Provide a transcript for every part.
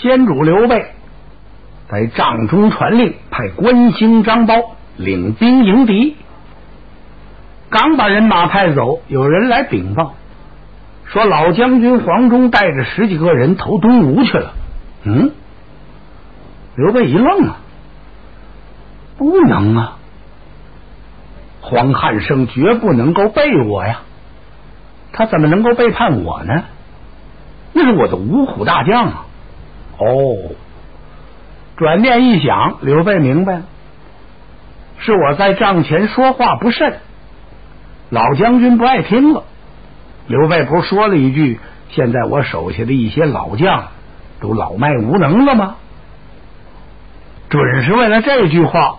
先主刘备在帐中传令，派关兴、张苞领兵迎敌。刚把人马派走，有人来禀报，说老将军黄忠带着十几个人投东吴去了。嗯，刘备一愣啊，不能啊！黄汉升绝不能够背我呀，他怎么能够背叛我呢？那是我的五虎大将啊！哦，转念一想，刘备明白了，是我在帐前说话不慎，老将军不爱听了。刘备不是说了一句：“现在我手下的一些老将都老迈无能了吗？”准是为了这句话，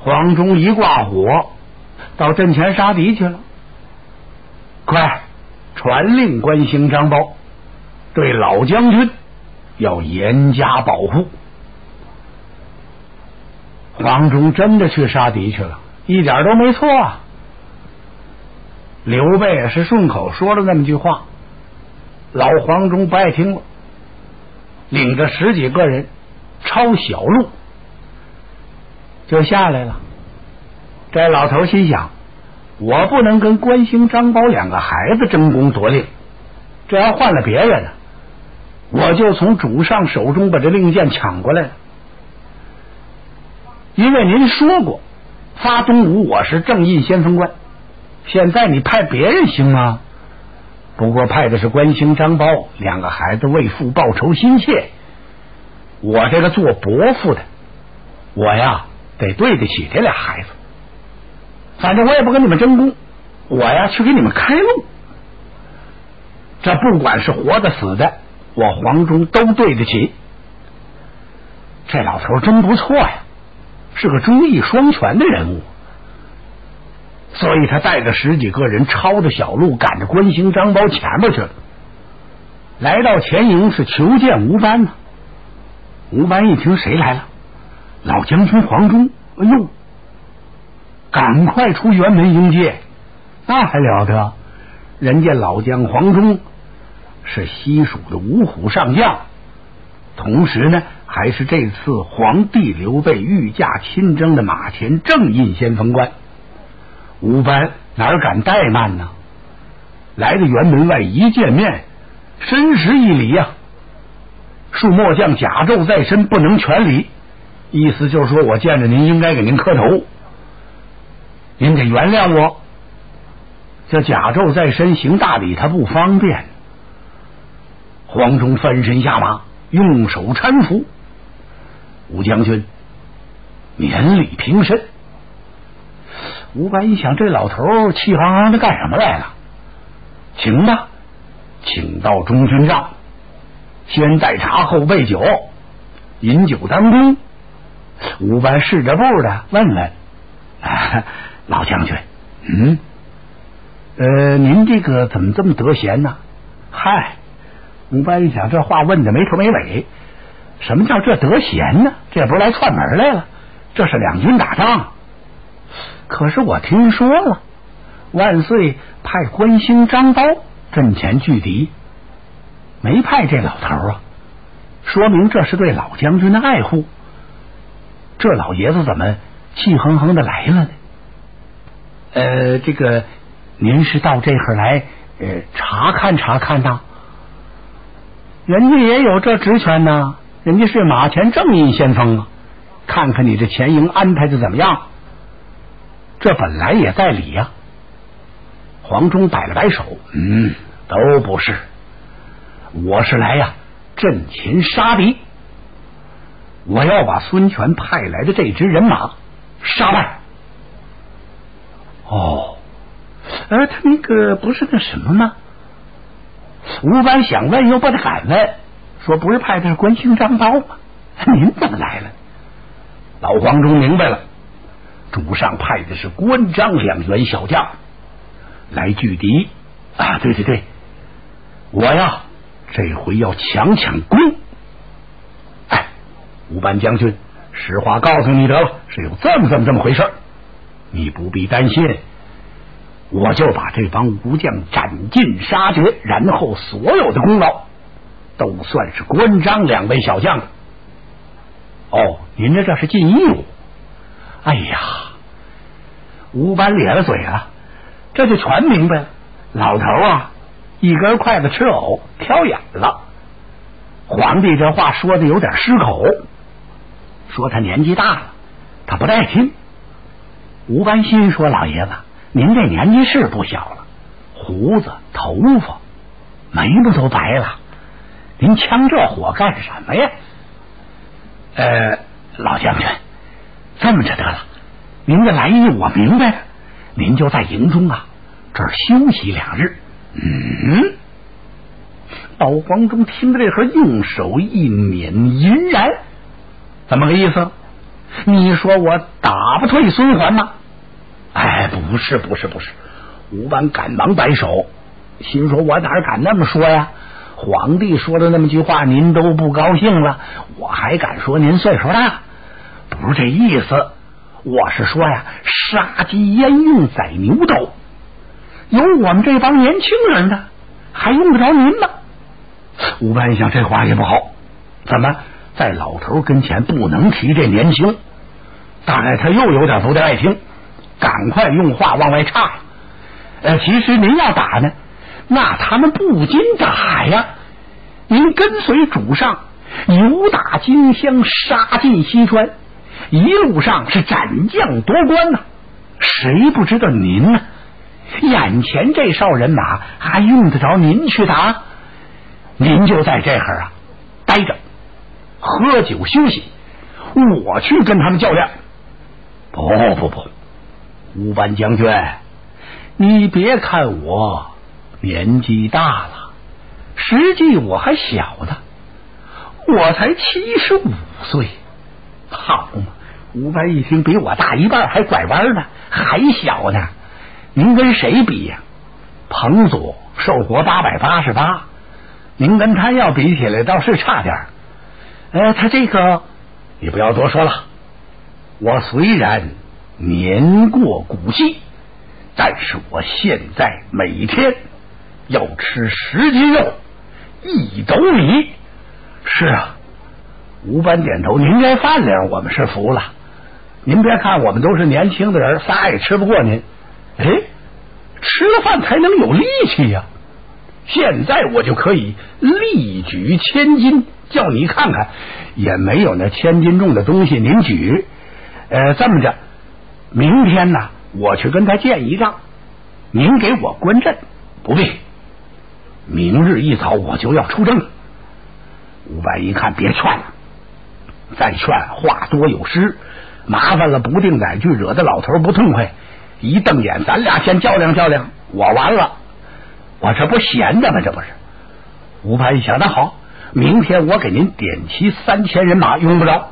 黄忠一挂火，到阵前杀敌去了。快传令关兴、张苞，对老将军。要严加保护。黄忠真的去杀敌去了，一点都没错啊！刘备也是顺口说了那么句话，老黄忠不爱听了，领着十几个人抄小路就下来了。这老头心想：我不能跟关兴、张苞两个孩子争功夺令，这要换了别人呢？我就从主上手中把这令箭抢过来了，因为您说过发东吴我是正义先锋官，现在你派别人行吗？不过派的是关兴、张苞两个孩子为父报仇心切，我这个做伯父的，我呀得对得起这俩孩子，反正我也不跟你们争功，我呀去给你们开路，这不管是活的死的。我黄忠都对得起，这老头真不错呀，是个忠义双全的人物，所以他带着十几个人抄着小路赶着关兴、张苞前面去了。来到前营是求见吴班呢。吴班一听谁来了，老将军黄忠，哎呦，赶快出辕门迎接，那还了得？人家老将黄忠。是西蜀的五虎上将，同时呢，还是这次皇帝刘备御驾亲征的马前正印先锋官。吴班哪敢怠慢呢？来到辕门外一见面，深施一礼呀。恕末将甲胄在身，不能全礼。意思就是说我见着您应该给您磕头，您得原谅我。这甲胄在身，行大礼他不方便。黄忠翻身下马，用手搀扶吴将军，免礼平身。吴班一想，这老头气昂昂的干什么来了？请吧，请到中军帐，先带茶后备酒，饮酒当兵。吴班试着步的问问老将军：“嗯，呃，您这个怎么这么得闲呢？”嗨。吴班一想，这话问的没头没尾。什么叫这得闲呢？这不是来串门来了？这是两军打仗。可是我听说了，万岁派关兴、张苞阵前拒敌，没派这老头啊，说明这是对老将军的爱护。这老爷子怎么气哼哼的来了呢？呃，这个您是到这会来呃查看查看的？人家也有这职权呢，人家是马前正义先锋啊！看看你这前营安排的怎么样？这本来也在理呀。黄忠摆了摆手，嗯，都不是，我是来呀，阵前杀敌，我要把孙权派来的这支人马杀败。哦，呃，他那个不是那什么吗？吴班想问又不敢问，说不是派的是关兴、张苞吗？您怎么来了？老黄忠明白了，主上派的是关张两员小将来拒敌啊！对对对，我呀这回要强抢功。哎，吴班将军，实话告诉你得了，是有这么这么这么回事，你不必担心。我就把这帮吴将斩尽杀绝，然后所有的功劳都算是关张两位小将的。哦，您这这是尽义务？哎呀，吴班咧了嘴啊，这就全明白了。老头啊，一根筷子吃藕，挑眼了。皇帝这话说的有点失口，说他年纪大了，他不带听。吴班心说：“老爷子，您这年纪是不小了，胡子、头发、眉毛都白了，您呛这火干什么呀？”呃，老将军，这么着得了，您的来意我明白，您就在营中啊，这儿休息两日。嗯，老黄忠听到这和，用手一捻，银然，怎么个意思？你说我打不退孙桓吗？哎，不是，不是，不是。吴班赶忙摆手，心说：“我哪敢那么说呀？皇帝说的那么句话，您都不高兴了，我还敢说您岁数大？不是这意思，我是说呀，杀鸡焉用宰牛刀？有我们这帮年轻人呢，还用得着您吗？”吴班一想，这话也不好，怎么在老头跟前不能提这年轻？大概他又有点不太爱听。赶快用话往外唱。呃，其实您要打呢，那他们不禁打呀。您跟随主上，游打荆襄，杀进西川，一路上是斩将夺关呐。谁不知道您呢？眼前这哨人马还用得着您去打？您就在这儿啊待着，喝酒休息。我去跟他们较量。不不不。吴班将军，你别看我年纪大了，实际我还小呢，我才七十五岁，好嘛！吴班一听，比我大一半，还拐弯呢，还小呢。您跟谁比呀？彭祖寿活八百八十八，您跟他要比起来，倒是差点。呃，他这个你不要多说了，我虽然。年过古稀，但是我现在每天要吃十斤肉，一斗米。是啊，吴班点头。您这饭量我们是服了。您别看我们都是年轻的人，仨也吃不过您。哎，吃了饭才能有力气呀。现在我就可以力举千斤，叫你看看，也没有那千斤重的东西您举。呃，这么着。明天呢，我去跟他见一仗，您给我观阵，不必。明日一早我就要出征了。吴白一看，别劝了，再劝话多有失，麻烦了不定载句，惹得老头不痛快。一瞪眼，咱俩先较量较量，我完了，我这不闲着吗？这不是。吴白一想，那好，明天我给您点齐三千人马，用不着，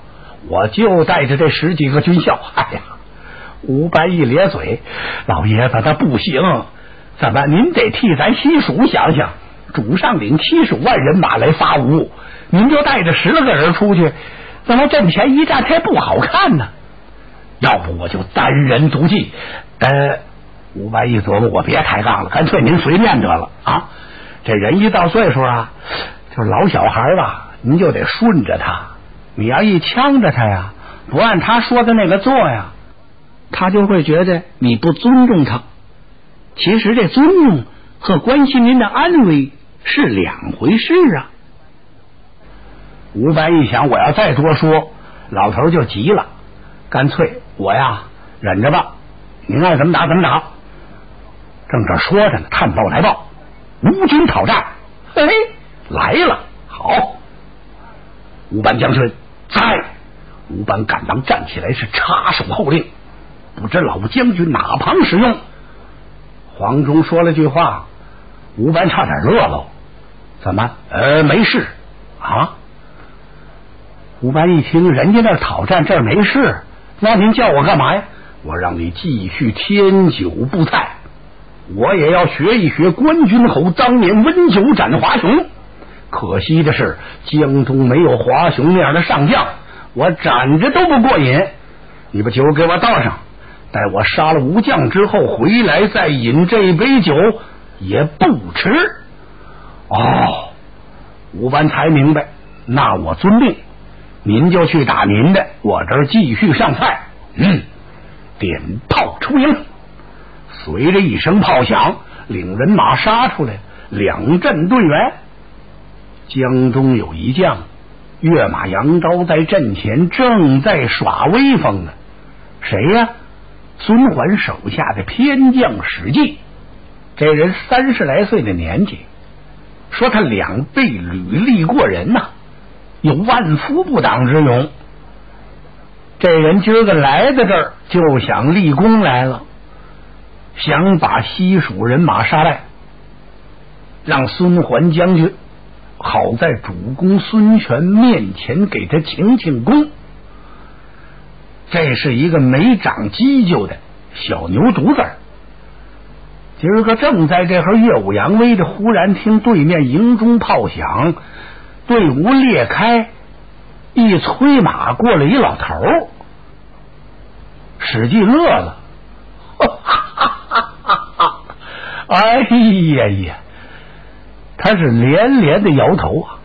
我就带着这十几个军校。哎呀！吴白一咧嘴，老爷子他不行，怎么您得替咱西蜀想想？主上领七十五万人马来伐吴，您就带着十来个人出去，怎么阵前一战，他也不好看呢？要不我就单人独骑。呃，吴白一琢磨，我别抬杠了，干脆您随便得了啊！这人一到岁数啊，就是老小孩吧，您就得顺着他。你要一呛着他呀，不按他说的那个做呀。他就会觉得你不尊重他。其实这尊重和关心您的安危是两回事啊。吴白一想，我要再多说，老头就急了，干脆我呀忍着吧，您爱怎么打怎么打。正这说着呢，探报来报，吴军讨战，嘿，来了，好，吴班将军在。吴班赶忙站起来，是插手后令。不知老将军哪旁使用？黄忠说了句话，吴班差点乐了。怎么？呃，没事啊。吴班一听，人家那讨战，这没事，那您叫我干嘛呀？我让你继续添酒布菜，我也要学一学关军侯当年温酒斩华雄。可惜的是，江中没有华雄那样的上将，我斩着都不过瘾。你把酒给我倒上。待我杀了吴将之后回来再饮这杯酒也不迟。哦，吴班才明白，那我遵命，您就去打您的，我这儿继续上菜。嗯，点炮出营，随着一声炮响，领人马杀出来，两阵队员。江中有一将，跃马扬刀在阵前正在耍威风呢。谁呀？孙桓手下的偏将史记。这人三十来岁的年纪。说他两臂履历过人呐，有万夫不挡之勇。这人今儿个来到这儿，就想立功来了，想把西蜀人马杀败，让孙桓将军好在主公孙权面前给他请请功。这是一个没长犄角的小牛犊子。今儿个正在这会耀武扬威的，忽然听对面营中炮响，队伍裂开，一催马过来一老头，史记乐了，哎呀呀，他是连连的摇头啊。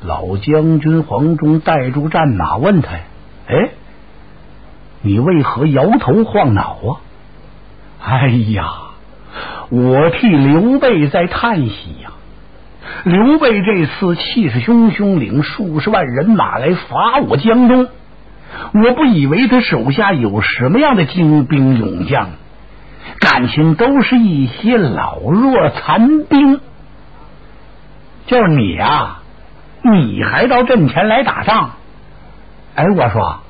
老将军黄忠带住战马问他：“哎，你为何摇头晃脑啊？”哎呀，我替刘备在叹息呀！刘备这次气势汹汹，领数十万人马来伐我江东，我不以为他手下有什么样的精兵勇将，感情都是一些老弱残兵。就是你呀，你还到阵前来打仗？哎，我说，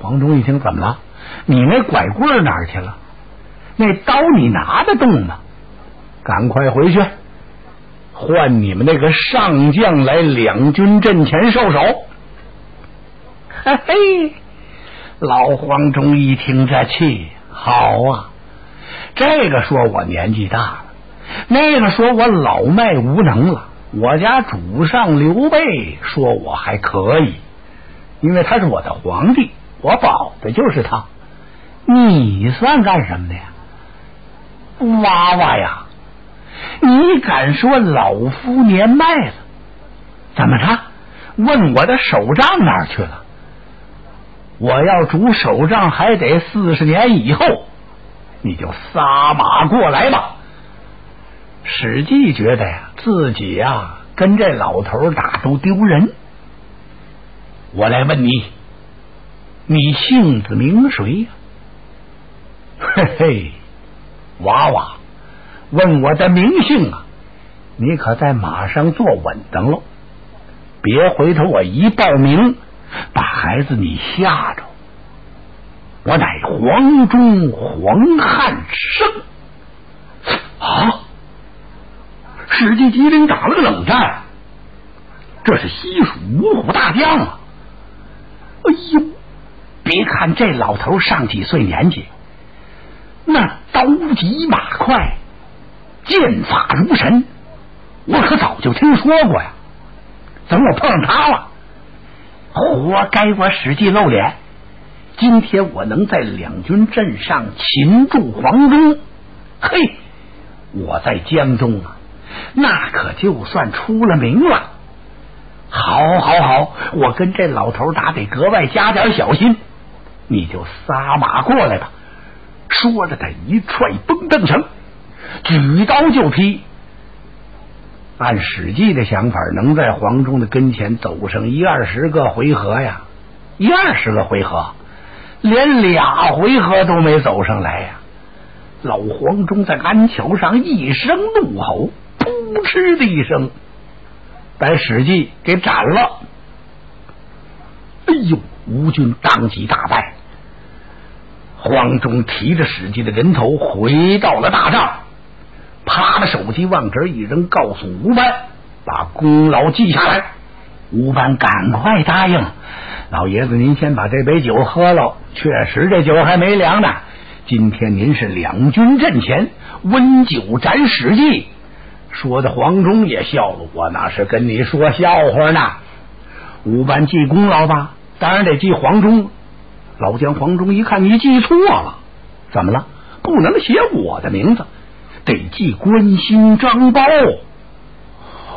黄忠一听，怎么了？你那拐棍哪儿去了？那刀你拿得动吗？赶快回去，换你们那个上将来两军阵前受首。嘿嘿，老黄忠一听这气，好啊！这个说我年纪大了，那个说我老迈无能了。我家主上刘备说我还可以，因为他是我的皇帝，我保的就是他。你算干什么的呀？娃娃呀，你敢说老夫年迈了？怎么着？问我的手杖哪去了？我要主手杖，还得四十年以后。你就撒马过来吧。史记觉得呀，自己呀跟这老头打都丢人。我来问你，你姓子名谁呀？嘿嘿。娃娃问我的名姓啊，你可在马上坐稳当喽，别回头我一报名，把孩子你吓着。我乃黄忠，黄汉生啊！史记吉林打了个冷战，这是西蜀五虎大将啊！哎呦，别看这老头上几岁年纪。那刀急马快，剑法如神，我可早就听说过呀。怎么我碰上他了？活该我史记露脸。今天我能在两军阵上擒住黄忠，嘿，我在江中啊，那可就算出了名了。好，好，好，我跟这老头打得格外加点小心。你就撒马过来吧。说着，他一踹绷凳绳，举刀就劈。按史记的想法，能在黄忠的跟前走上一二十个回合呀，一二十个回合，连俩回合都没走上来呀！老黄忠在安桥上一声怒吼，噗嗤的一声，把史记给斩了。哎呦，吴军当即大败。黄忠提着史记的人头回到了大帐，啪的手机往这一扔，告诉吴班把功劳记下来。吴班赶快答应，老爷子您先把这杯酒喝了，确实这酒还没凉呢。今天您是两军阵前温酒斩史记，说的黄忠也笑了，我那是跟你说笑话呢。吴班记功劳吧，当然得记黄忠。老将黄忠一看，你记错了，怎么了？不能写我的名字，得记关心张苞。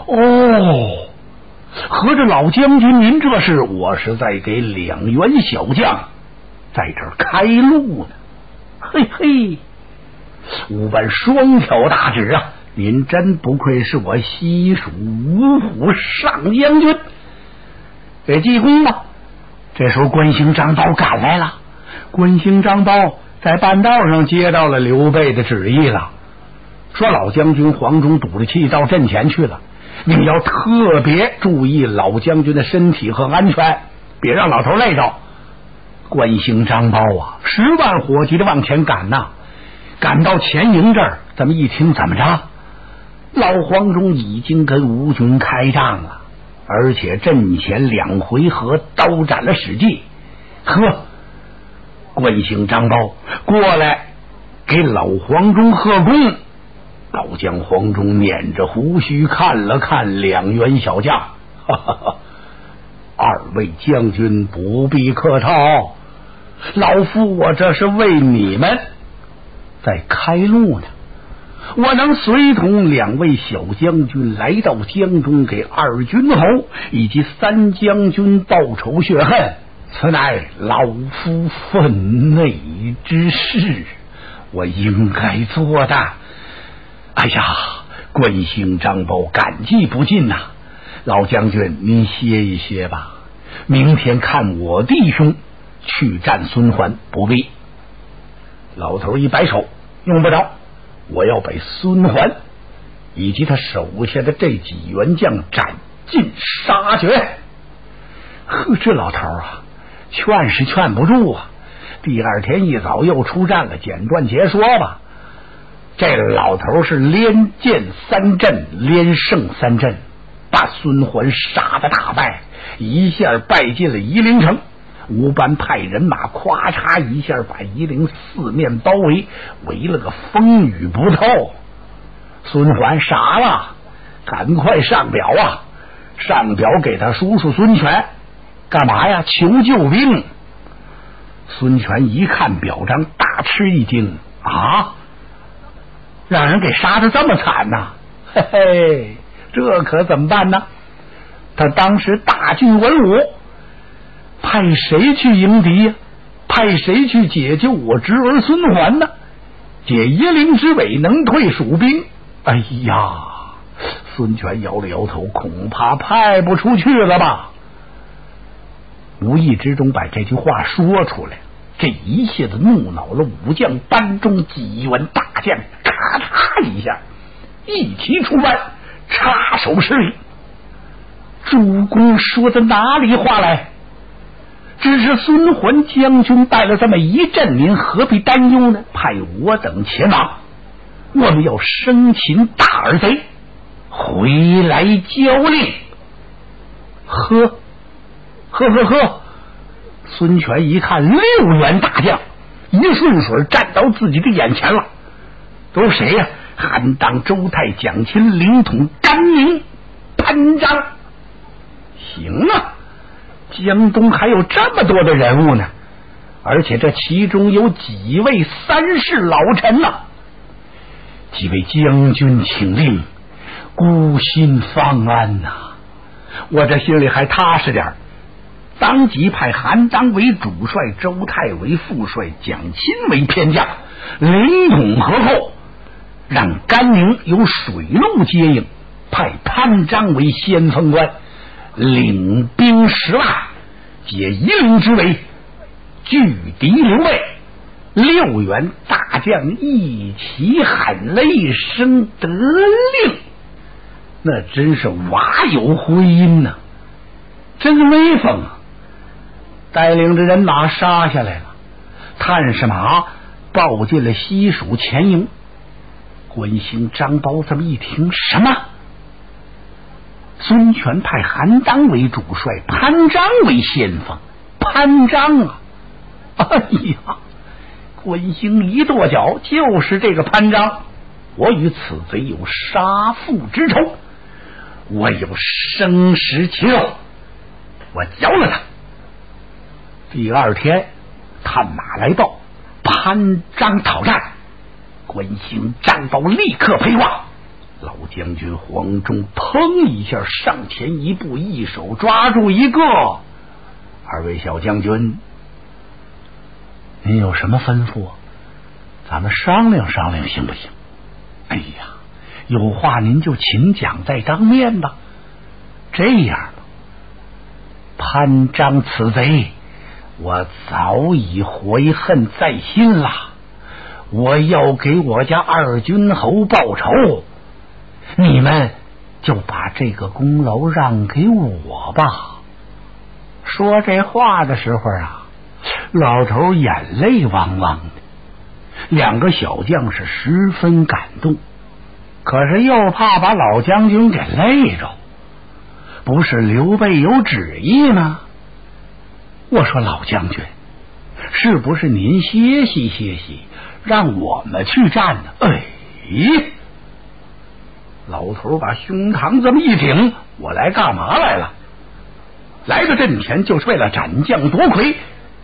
哦，合着老将军您这是我是在给两员小将在这开路呢？嘿嘿，吾本双挑大指啊！您真不愧是我西蜀五虎上将军，给记功吧。这时候，关兴、张苞赶来了。关兴、张苞在半道上接到了刘备的旨意了，说老将军黄忠赌着气到阵前去了，你要特别注意老将军的身体和安全，别让老头累着。关兴、张苞啊，十万火急的往前赶呐，赶到前营这儿，咱们一听怎么着？老黄忠已经跟吴军开仗了。而且阵前两回合刀斩了史记，呵，关兴、张苞过来给老黄忠贺功。老将黄忠捻着胡须看了看两员小将，哈哈哈！二位将军不必客套，老夫我这是为你们在开路呢。我能随同两位小将军来到江中，给二军侯以及三将军报仇雪恨，此乃老夫分内之事，我应该做的。哎呀，关兴、张苞感激不尽呐！老将军，您歇一歇吧，明天看我弟兄去战孙桓，不必。老头一摆手，用不着。我要把孙桓以及他手下的这几员将斩尽杀绝。呵，这老头啊，劝是劝不住啊。第二天一早又出战了。简短截说吧，这老头是连见三阵，连胜三阵，把孙桓杀的大败，一下败进了夷陵城。吴班派人马，咵嚓一下把夷陵四面包围，围了个风雨不透。孙桓傻了，赶快上表啊！上表给他叔叔孙权，干嘛呀？求救兵。孙权一看表彰，大吃一惊啊！让人给杀的这么惨呐！嘿嘿，这可怎么办呢？他当时大军文武。派谁去迎敌呀？派谁去解救我侄儿孙桓呢？解夷陵之围，能退蜀兵？哎呀！孙权摇了摇头，恐怕派不出去了吧？无意之中把这句话说出来，这一下子怒恼了武将班中几员大将，咔嚓一下一齐出班，插手施礼。主公说的哪里话来？只是孙桓将军带了这么一阵，您何必担忧呢？派我等前往，我们要生擒大耳贼，回来交令。呵，呵呵呵！孙权一看六员大将一顺水站到自己的眼前了，都谁呀？韩当、周泰、蒋钦、凌统、甘宁、潘璋。行啊！江东还有这么多的人物呢，而且这其中有几位三世老臣呐。几位将军请令，孤心方安呐！我这心里还踏实点当即派韩当为主帅，周泰为副帅，蒋钦为偏将，凌统合后，让甘宁由水路接应，派潘璋为先锋官。领兵十万，解夷陵之围，拒敌刘备。六员大将一起喊了一声“得令”，那真是瓦有回音呐，真威风啊！带领着人马杀下来了，探视马报进了西蜀前营。关兴、张苞这么一听，什么？孙权派韩当为主帅，潘璋为先锋。潘璋啊，哎呀！关兴一跺脚，就是这个潘璋。我与此贼有杀父之仇，我有生食其肉，我饶了他。第二天，探马来报，潘璋讨战。关兴、张苞立刻陪望。老将军黄忠砰一下上前一步，一手抓住一个。二位小将军，您有什么吩咐？咱们商量商量，行不行？哎呀，有话您就请讲在当面吧。这样吧，潘璋此贼，我早已悔恨在心了。我要给我家二军侯报仇。你们就把这个功劳让给我吧。说这话的时候啊，老头眼泪汪汪的。两个小将是十分感动，可是又怕把老将军给累着。不是刘备有旨意吗？我说老将军，是不是您歇息歇息，让我们去战呢？哎。老头把胸膛这么一挺，我来干嘛来了？来到阵前就是为了斩将夺魁，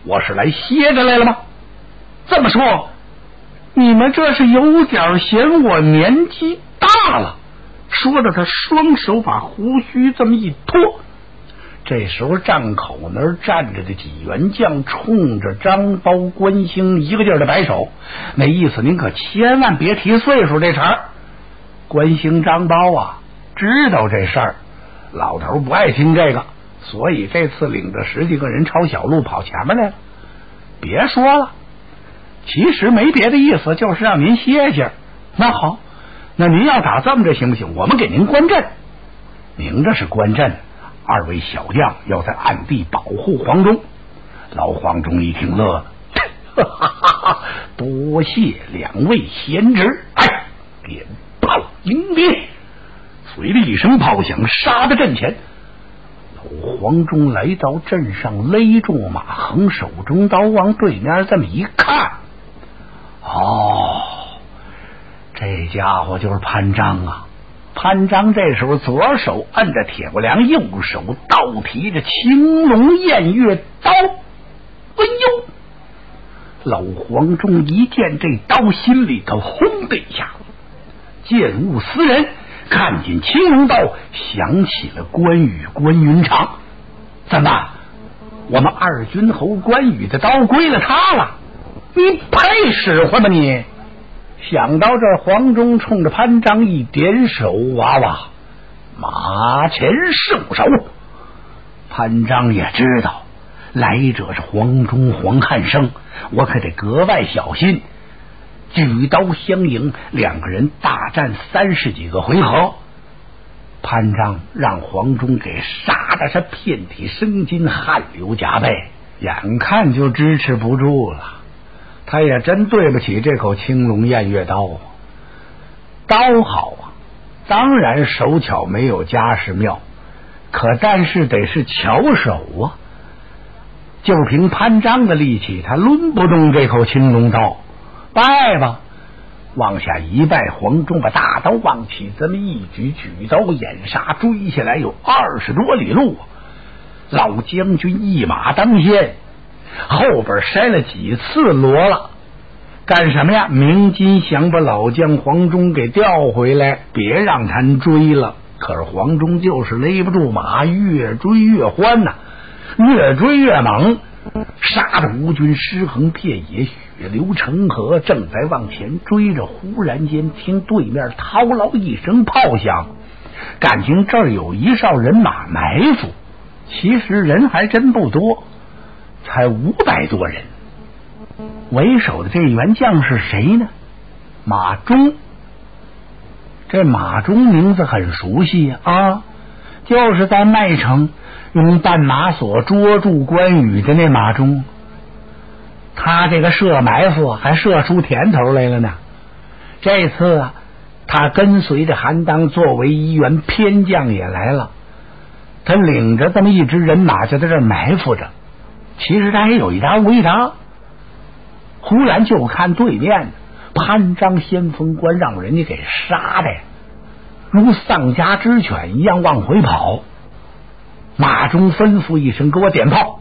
我是来歇着来了吗？这么说，你们这是有点嫌我年纪大了？说着，他双手把胡须这么一托。这时候，站口那儿站着的几员将冲着张苞、关兴一个劲儿的摆手，那意思您可千万别提岁数这茬儿。关兴、张苞啊，知道这事儿，老头不爱听这个，所以这次领着十几个人抄小路跑前面来了。别说了，其实没别的意思，就是让您歇歇。那好，那您要打这么着行不行？我们给您关阵，明着是关阵，二位小将要在暗地保护黄忠。老黄忠一听乐了，哈哈哈哈！多谢两位贤侄，哎，别点。迎敌！随着一声炮响，杀到阵前。老黄忠来到阵上，勒住马横，手中刀往对面这么一看，哦，这家伙就是潘璋啊！潘璋这时候左手摁着铁骨梁，右手倒提着青龙偃月刀。哎呦！老黄忠一见这刀，心里头轰的一下。见物思人，看见青龙刀，想起了关羽关云长。怎么，我们二军侯关羽的刀归了他了？你配使唤吗？你想到这，黄忠冲着潘璋一点手，娃娃马前圣手。潘璋也知道来者是黄忠黄汉升，我可得格外小心。举刀相迎，两个人大战三十几个回合，潘璋让黄忠给杀的是遍体生津，汗流浃背，眼看就支持不住了。他也真对不起这口青龙偃月刀啊，刀好啊，当然手巧没有家世妙，可但是得是巧手啊。就凭潘璋的力气，他抡不动这口青龙刀。拜吧，往下一拜，黄忠把大刀往起这么一举，举刀掩杀，追下来有二十多里路。老将军一马当先，后边筛了几次罗了，干什么呀？明金想把老将黄忠给调回来，别让他追了。可是黄忠就是勒不住马，越追越欢呐，越追越猛。杀的吴军尸横遍野，血流成河，正在往前追着。忽然间，听对面掏嗷一声炮响，感情这儿有一哨人马埋伏。其实人还真不多，才五百多人。为首的这员将是谁呢？马忠。这马忠名字很熟悉啊，就是在麦城。用绊马索捉住关羽的那马忠，他这个设埋伏还设出甜头来了呢。这次啊，他跟随着韩当作为一员偏将也来了，他领着这么一支人马就在这埋伏着。其实他也有一搭无一搭。忽然就看对面潘璋先锋官让人家给杀的，如丧家之犬一样往回跑。马忠吩咐一声：“给我点炮，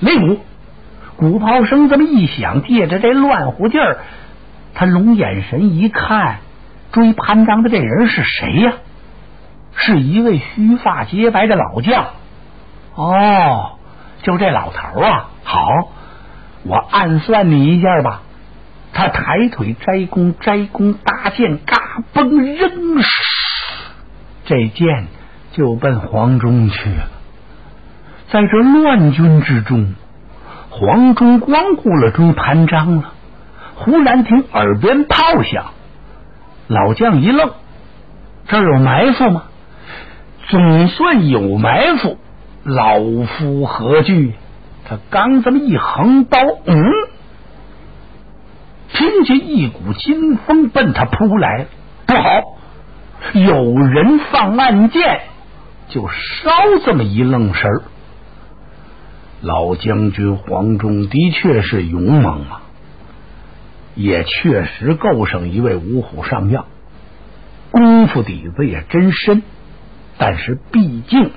擂鼓。”鼓炮声这么一响，借着这乱乎劲儿，他龙眼神一看，追潘璋的这人是谁呀？是一位须发洁白的老将。哦，就这老头啊！好，我暗算你一下吧。他抬腿摘弓，摘弓搭箭，嘎嘣扔，这箭就奔黄忠去了。在这乱军之中，黄忠光顾了追潘璋了。忽然听耳边炮响，老将一愣：“这有埋伏吗？”总算有埋伏，老夫何惧？他刚这么一横刀，嗯，听见一股劲风奔他扑来，不好，有人放暗箭，就稍这么一愣神儿。老将军黄忠的确是勇猛啊，也确实够上一位五虎上将，功夫底子也真深。但是毕竟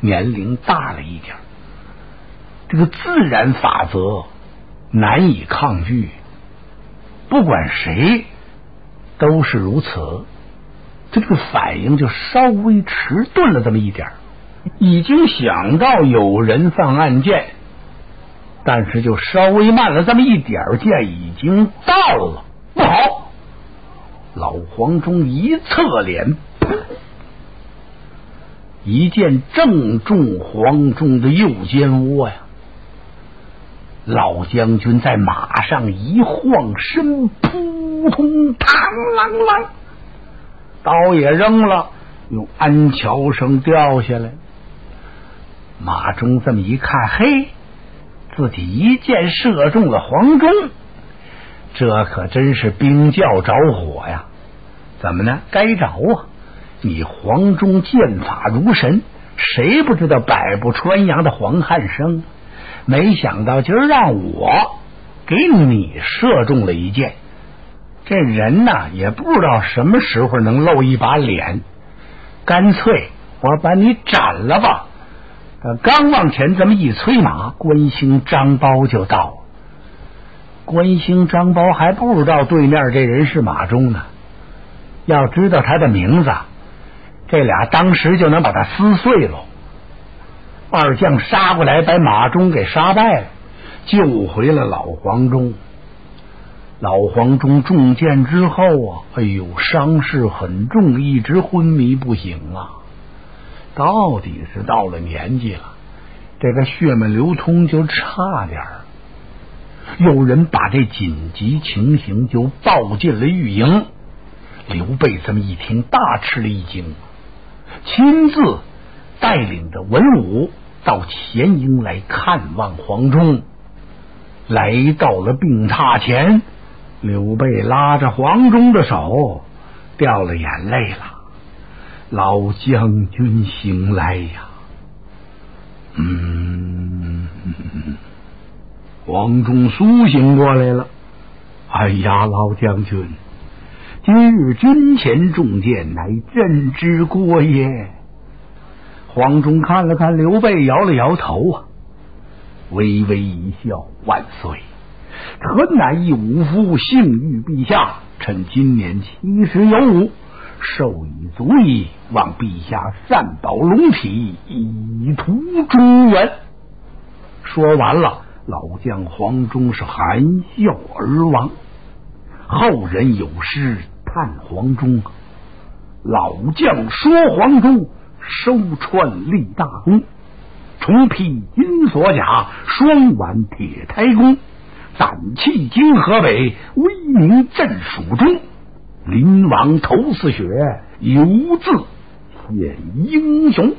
年龄大了一点，这个自然法则难以抗拒。不管谁都是如此，他这个反应就稍微迟钝了这么一点已经想到有人放暗箭，但是就稍微慢了这么一点儿箭已经到了，不好！老黄忠一侧脸。一箭正中黄忠的右肩窝呀！老将军在马上一晃身，扑通，嘡啷啷，刀也扔了，用安桥声掉下来。马忠这么一看，嘿，自己一箭射中了黄忠，这可真是兵教着火呀！怎么呢？该着啊！你黄忠剑法如神，谁不知道百步穿杨的黄汉升？没想到今儿让我给你射中了一箭，这人呐也不知道什么时候能露一把脸，干脆我把你斩了吧！刚往前这么一催马，关兴张苞就到。关兴张苞还不知道对面这人是马忠呢，要知道他的名字。这俩当时就能把他撕碎了。二将杀过来，把马忠给杀败了，救回了老黄忠。老黄忠中箭之后啊，哎呦，伤势很重，一直昏迷不醒啊。到底是到了年纪了，这个血脉流通就差点儿。有人把这紧急情形就报进了御营。刘备这么一听，大吃了一惊。亲自带领着文武到前营来看望黄忠，来到了病榻前，刘备拉着黄忠的手，掉了眼泪了。老将军醒来呀！嗯，黄忠苏醒过来了。哎呀，老将军。今日军前中箭，乃朕之过也。黄忠看了看刘备，摇了摇头啊，微微一笑：“万岁！臣乃一武夫，幸遇陛下。臣今年七十有五，寿已足矣，望陛下善保龙体，以图中原。”说完了，老将黄忠是含笑而亡。后人有诗。叹黄忠，老将说黄忠收串立大功，重披金锁甲，双挽铁胎弓，胆气经河北，威名震蜀中。林王头似雪，犹自演英雄。